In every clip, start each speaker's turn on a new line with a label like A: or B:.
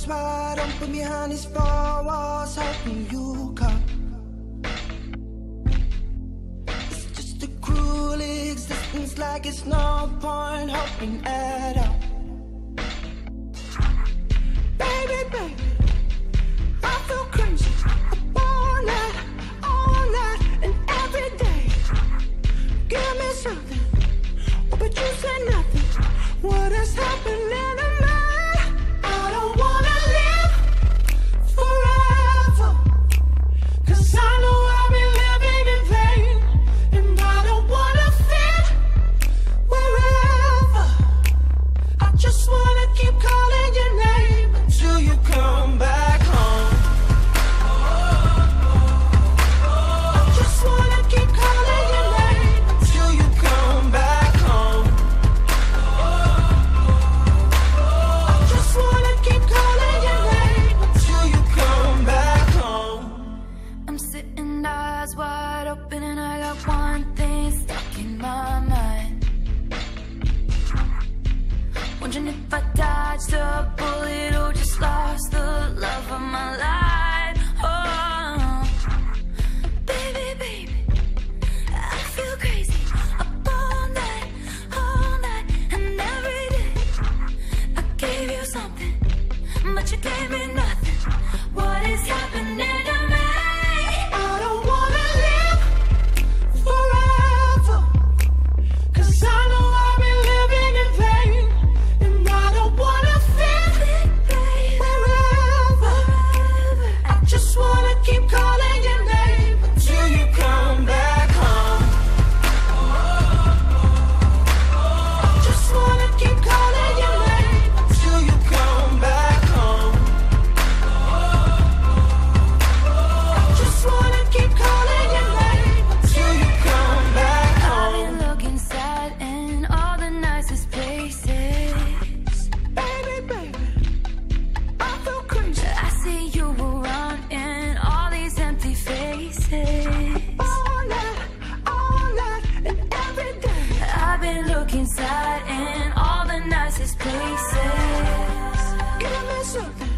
A: eyes wide open behind these four walls, hoping you come. It's just a cruel existence, like it's no point hoping at all. Sugar.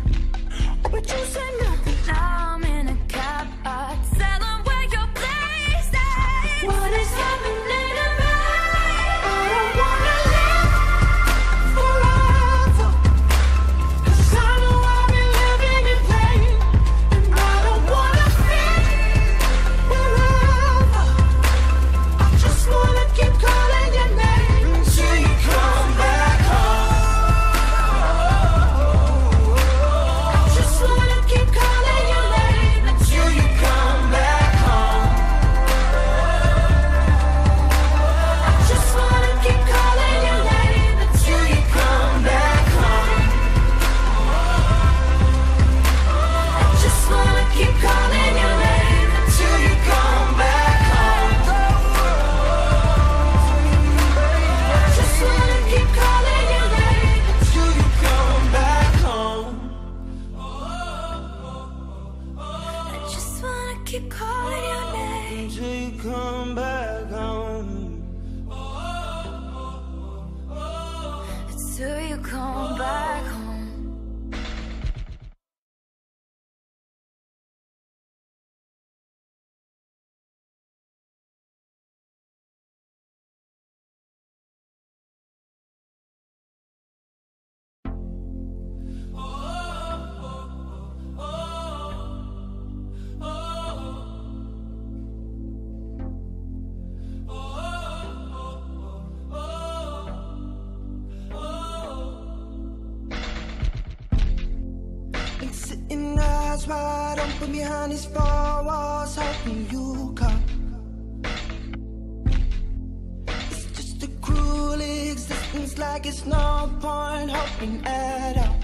A: keep calling your name until you come back home. Until you come back home. arms wide open behind these four walls, hoping you come. It's just a cruel existence, like it's no point hoping at all.